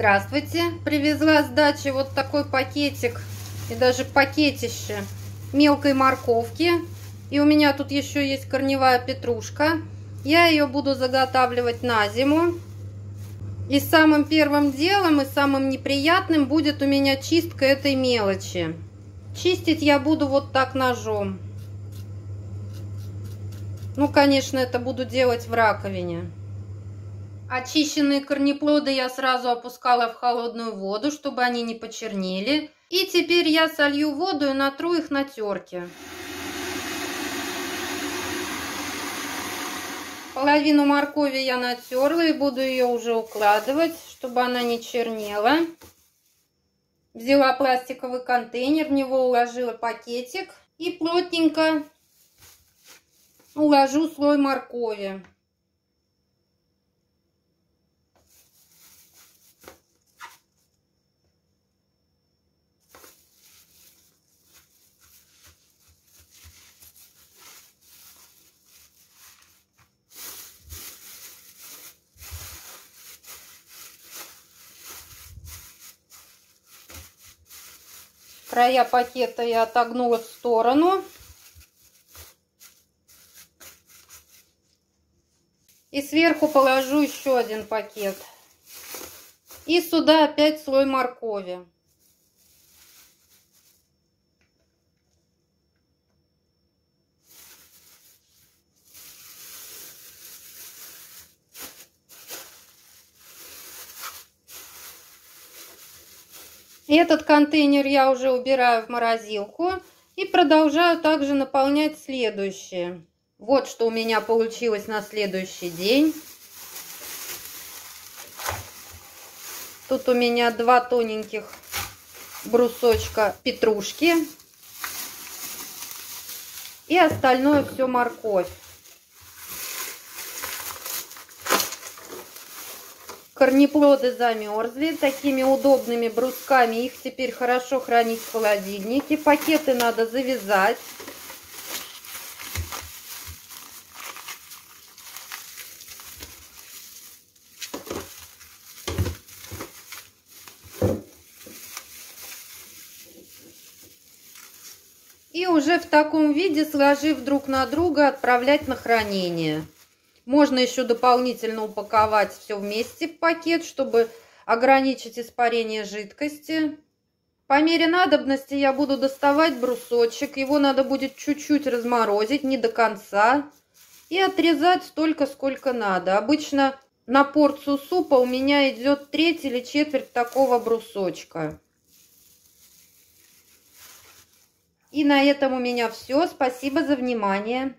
Здравствуйте! Привезла с дачи вот такой пакетик и даже пакетище мелкой морковки. И у меня тут еще есть корневая петрушка. Я ее буду заготавливать на зиму. И самым первым делом и самым неприятным будет у меня чистка этой мелочи. Чистить я буду вот так ножом. Ну, конечно, это буду делать в раковине. Очищенные корнеплоды я сразу опускала в холодную воду, чтобы они не почернели. И теперь я солью воду и натру их на терке. Половину моркови я натерла и буду ее уже укладывать, чтобы она не чернела. Взяла пластиковый контейнер, в него уложила пакетик и плотненько уложу слой моркови. Края пакета я отогнула в сторону. И сверху положу еще один пакет. И сюда опять слой моркови. Этот контейнер я уже убираю в морозилку и продолжаю также наполнять следующее. Вот что у меня получилось на следующий день. Тут у меня два тоненьких брусочка петрушки. И остальное все морковь. Корнеплоды замерзли. Такими удобными брусками их теперь хорошо хранить в холодильнике. Пакеты надо завязать. И уже в таком виде, сложив друг на друга, отправлять на хранение. Можно еще дополнительно упаковать все вместе в пакет, чтобы ограничить испарение жидкости. По мере надобности я буду доставать брусочек. Его надо будет чуть-чуть разморозить, не до конца. И отрезать столько, сколько надо. Обычно на порцию супа у меня идет треть или четверть такого брусочка. И на этом у меня все. Спасибо за внимание.